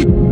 you